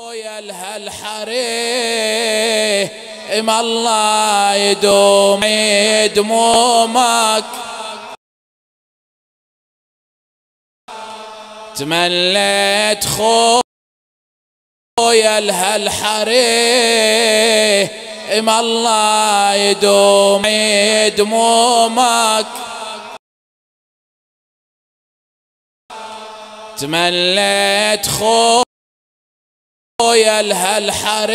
يا الحريم الله يدوم يدمومك. تمليت خويا الحريم الله يدوم يدمومك. تمليت خويا الحريم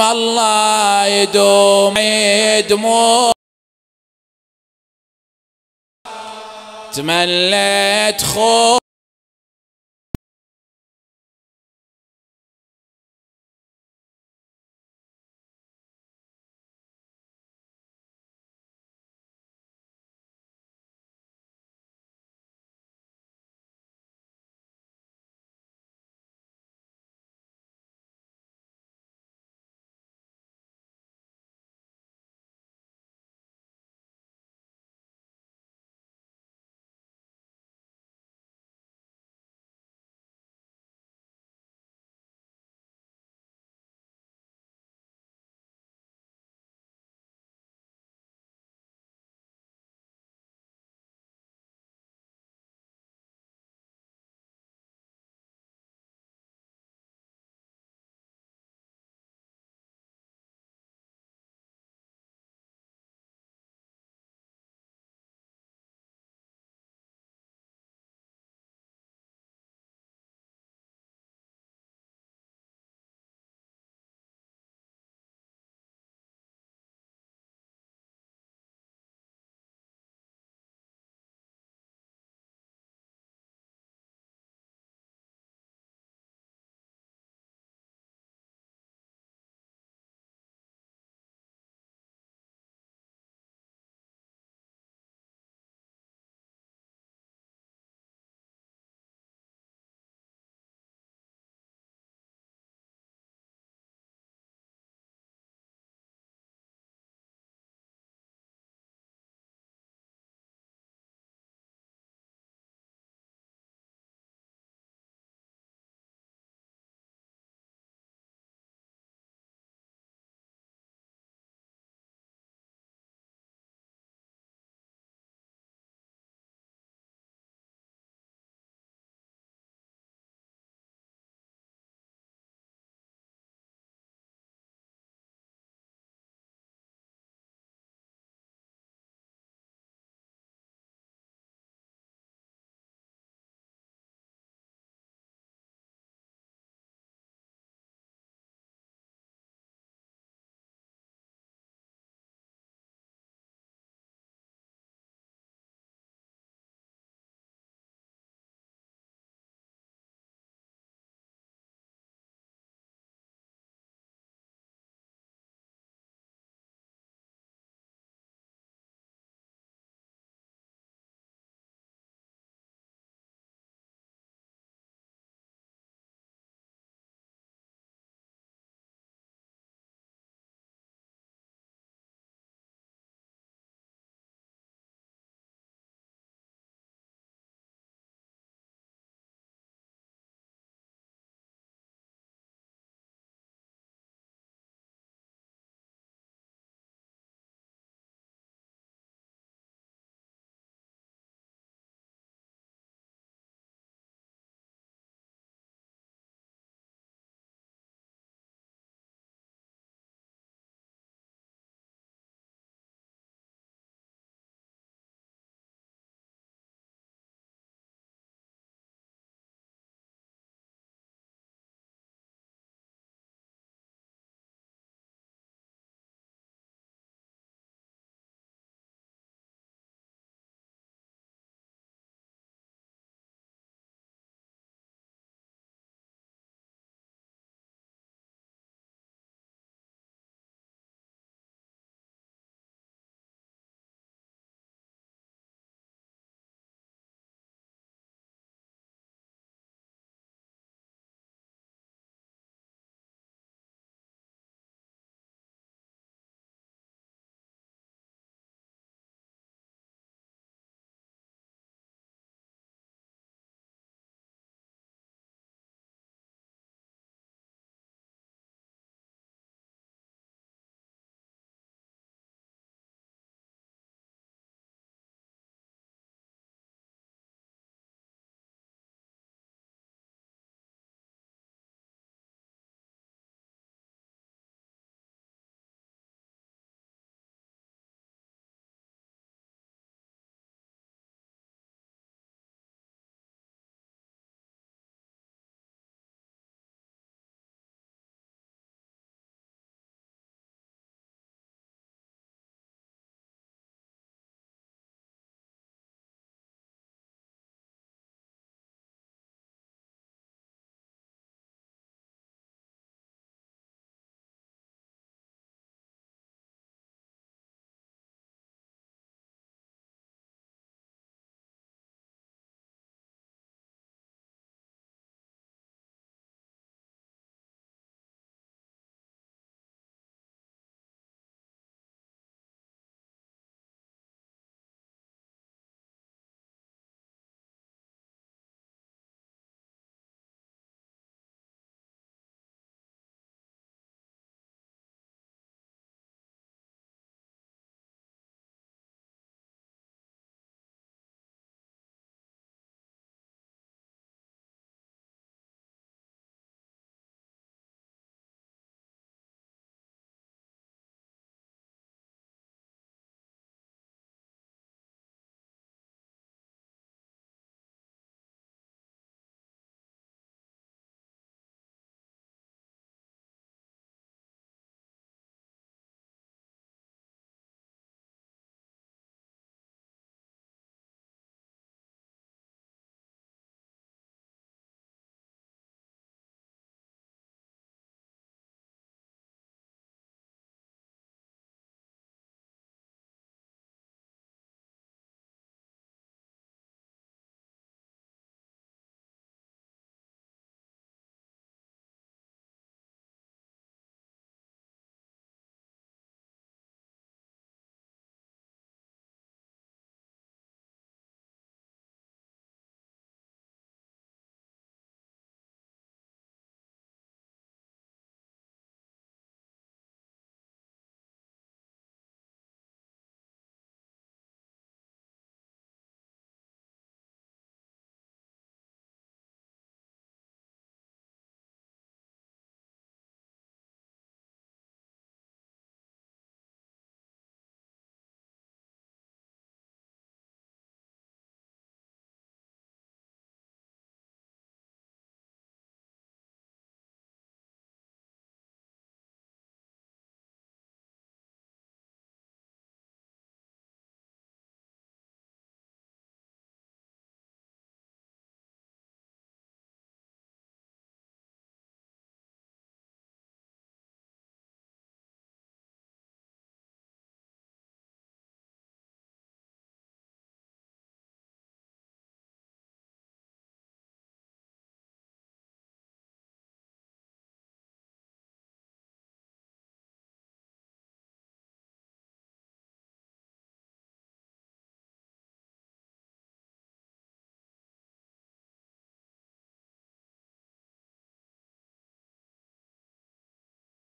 الله يدوم يدمومك تمليت خويا